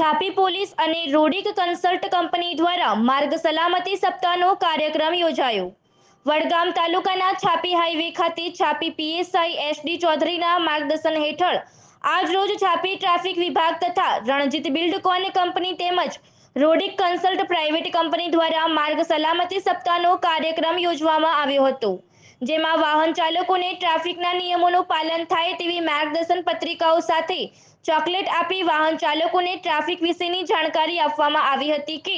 છાપી પોલીસ અને રોડિક consult company દ્વારા માર્ગ સલામતી સપ્તાહનો કાર્યક્રમ યોજાયો. વડગામ તાલુકાના છાપી હાઈવે ખાતે છાપી પીએસઆઈ એસડી ચૌધરીના માર્ગદર્શન હેઠળ આજરોજ છાપી ટ્રાફિક વિભાગ તથા રણજીત બિલ્ડકોન કંપની તેમજ રોડિક કન્સલ્ટ પ્રાઇવેટ કંપની દ્વારા માર્ગ સલામતી સપ્તાહનો કાર્યક્રમ યોજવામાં આવ્યો હતો. જેમાં વાહન ચાલકોને ટ્રાફિકના નિયમોનું પાલન થાય તેવી માર્ગદર્શન પત્રિકાઓ સાથે ચોકલેટ આપી વાહન ચાલકોને ટ્રાફિક વિશેની જાણકારી આપવામાં આવી હતી કે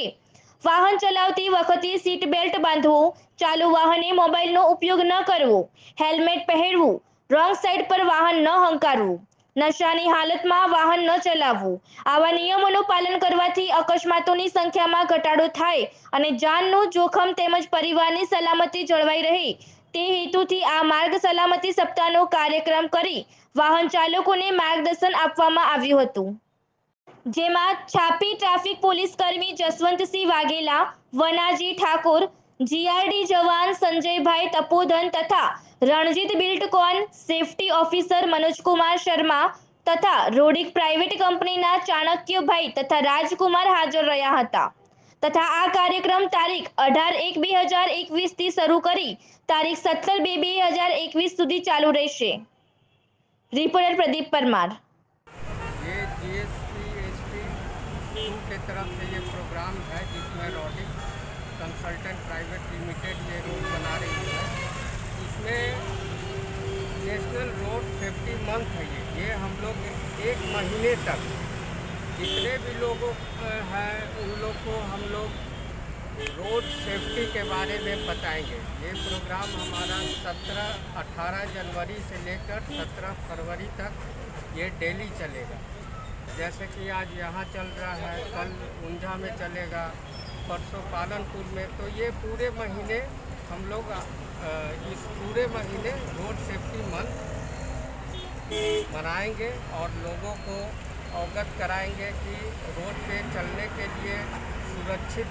વાહન ચલાવતી વખતે સીટ બેલ્ટ બાંધવું, ચાલુ વાહને મોબાઈલનો ઉપયોગ ન કરવો હેલ્મેટ પહેરવું રોંગ સાઈડ પર વાહન ન હંકારવું, નશાની હાલતમાં વાહન ન ચલાવવું, આવા નિયમોનું પાલન કરવાથી અકસ્માતોની સંખ્યામાં ઘટાડો થાય અને જાનનું જોખમ તેમજ પરિવારની સલામતી જળવાઈ રહે તે હેતુથી આ માર્ગ સલામતી સપ્તાહનો કાર્યક્રમ કરી વાહન ચાલકોને માર્ગદર્શન આપવામાં આવ્યું હતું. જેમાં છાપી ટ્રાફિક પોલીસ કર્મી જસવંતસિંહ વાઘેલા, વનાજી ઠાકોર, જીઆરડી જવાન સંજયભાઈ તપોધન તથા રણજીત બિલ્ટકોન સેફટી ઓફિસર મનોજકુમાર શર્મા તથા રોડિક પ્રાઇવેટ કંપનીના ચાણક્યભાઈ તથા રાજકુમાર હાજર રહ્યા હતા. તથા આ કાર્યક્રમ તારીખ અઢાર એક બે હજાર એકવીસથી શરૂ કરી તારીખ સત્તર બે બે હજાર એકવીસ સુધી ચાલુ રહેશે रिपोर्टर प्रदीप परमार ये जीएसटी एसपी टू के तरफ से ये प्रोग्राम है जिसमें रॉडिक कंसल्टेंट प्राइवेट लिमिटेड ये रोड बना रही है इसमें नेशनल रोड सेफ्टी मंथ है ये ये हम लोग एक महीने तक जितने भी लोगों हैं, उन लोग को हम लोग रोड सेफ्टी के बारे में बताएँगे। ये प्रोग्राम हमारा 17 18 जनवरी से लेकर 17 फरवरी तक ये डेली चलेगा। जैसे कि आज यहाँ चल रहा है, कल ऊंझा में चलेगा, परसों पालनपुर में। तो ये पूरे महीने हम लोग इस पूरे महीने रोड सेफ्टी मंथ मनाएँगे और लोगों को अवगत कराएँगे कि रोड पे चलने के लिए सुरक्षित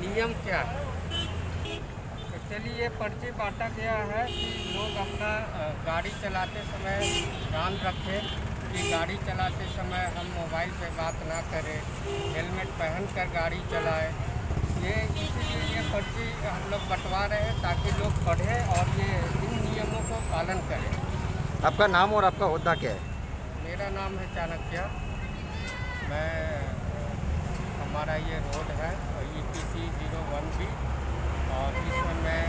नियम क्या है। तो चलिए ये पर्ची बांटा गया है कि लोग अपना गाड़ी चलाते समय ध्यान रखें कि गाड़ी चलाते समय हम मोबाइल पे बात ना करें हेलमेट पहन कर गाड़ी चलाएँ। ये इसीलिए ये पर्ची हम लोग बंटवा रहे हैं ताकि लोग पढ़ें और ये इन नियमों को पालन करें। आपका नाम और आपका होदा क्या है? मेरा नाम है चाणक्य। मैं हमारा ये रोड है E T C zero one B और इसमें मैं